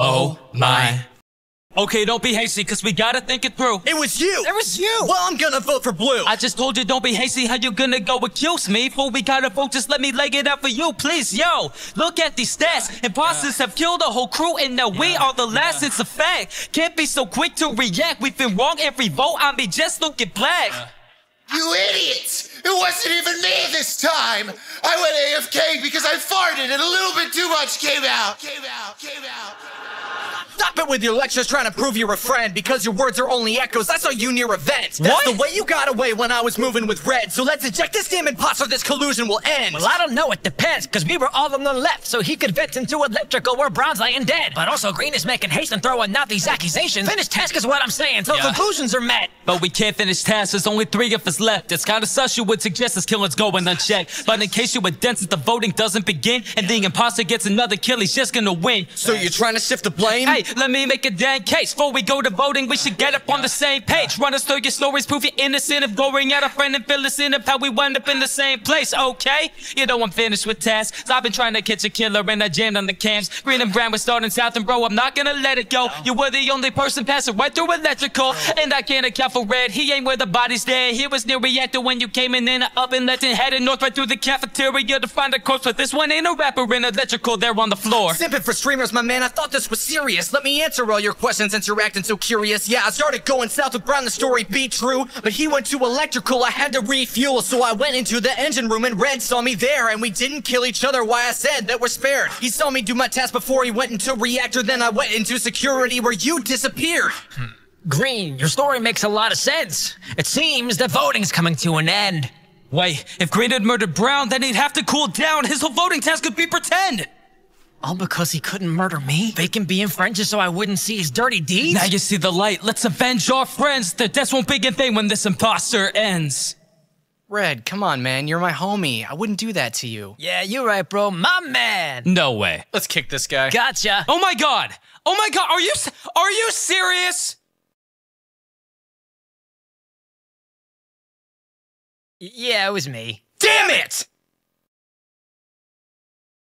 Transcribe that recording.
Oh my. Okay, don't be hasty, cause we gotta think it through. It was you! It was you! Well, I'm gonna vote for blue! I just told you don't be hasty, how you gonna go accuse me? Before we gotta vote, just let me lay it out for you, please, yo! Look at these stats, imposters have killed a whole crew and now we are the last, it's a fact! Can't be so quick to react, we've been wrong every vote, I mean just look at black! Uh. You idiots! It wasn't even me this time! I went AFK because I farted and a little bit too much! Came out, came out. With your lectures trying to prove you're a friend because your words are only echoes. That's how you near events. That's What? the way you got away when I was moving with red. So let's eject this damn imposter. This collusion will end. Well, I don't know. It depends, because we were all on the left, so he could vent into electrical where Brown's lying dead. But also, Green is making haste and throwing out these accusations. Finish task is what I'm saying, so Yeah. conclusions are met. But we can't finish tasks, there's only three of us left. It's kinda sus you would suggest this killing's going unchecked. But in case you were dense, the voting doesn't begin and the imposter gets another kill, he's just gonna win. so you're trying to shift the blame? Hey, let me make a dang case. Before we go to voting, we should get up on the same page. Run us through your stories, prove you're innocent of going at a friend and fill us in of how we wind up in the same place, okay? You know I'm finished with tasks. I've been trying to catch a killer and I jammed on the cams. Green and brown was starting south and bro, I'm not gonna let it go. You were the only person passing right through electrical. And I can't account for red. He ain't where the body's dead. He was near reactor when you came in in an oven, letting headed north right through the cafeteria to find a corpse. But this one ain't a rapper in electrical, they're on the floor. Simping for streamers, my man. I thought this was serious. Let me answer all your questions since you're acting so curious. Yeah, I started going south with Brown. The story be true, but he went to electrical. I had to refuel, so I went into the engine room and Red saw me there, and we didn't kill each other. Why I said that we're spared. He saw me do my task before he went into reactor. Then I went into security where you disappeared. Hmm. Green, your story makes a lot of sense. It seems the voting's coming to an end. Wait, if Green had murdered Brown, then he'd have to cool down. His whole voting task could be pretend. All because he couldn't murder me? Faking being friends just so I wouldn't see his dirty deeds? Now you see the light. Let's avenge our friends. The deaths won't be a thing when this imposter ends. Red, come on, man. You're my homie. I wouldn't do that to you. yeah, you're right, bro. My man. No way. Let's kick this guy. Gotcha. Oh my god. Oh my god. Are you are you serious? Yeah, it was me. Damn it!